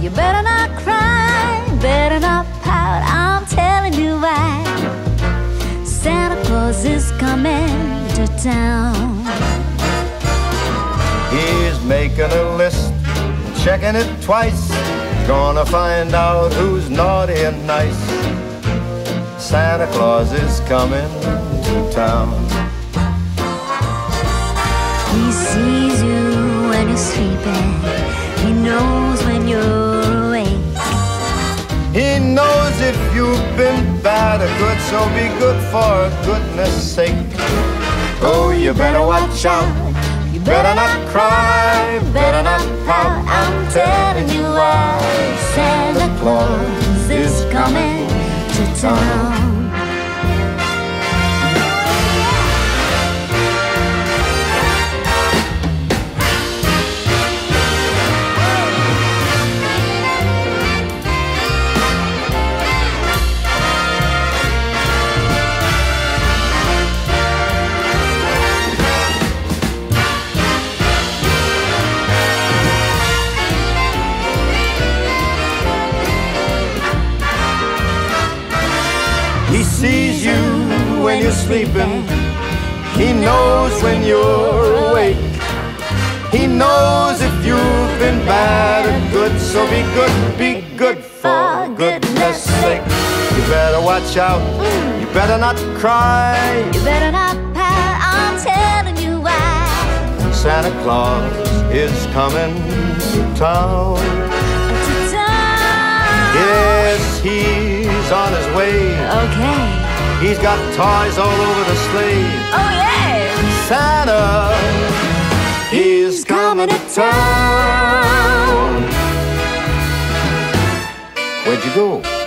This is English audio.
You better not cry, better not pout, I'm telling you why. Santa Claus is coming to town. He's making a list, checking it twice. Gonna find out who's naughty and nice. Santa Claus is coming to town. He sees you when you're sleeping. He knows when you're been bad or good, so be good for goodness sake. Oh, you better watch out. You better not cry, better not pout. I'm telling you why. Santa Claus is coming to town. Sees you when you're sleeping. He knows when you're awake. He knows if you've been bad or good, so be good, be good for goodness sake. You better watch out, you better not cry. You better not pout. I'm telling you why. Santa Claus is coming to town. To town. Yes, he's on his way. Okay. He's got toys all over the sleigh. Oh yeah. Santa he's coming to town. Where'd you go?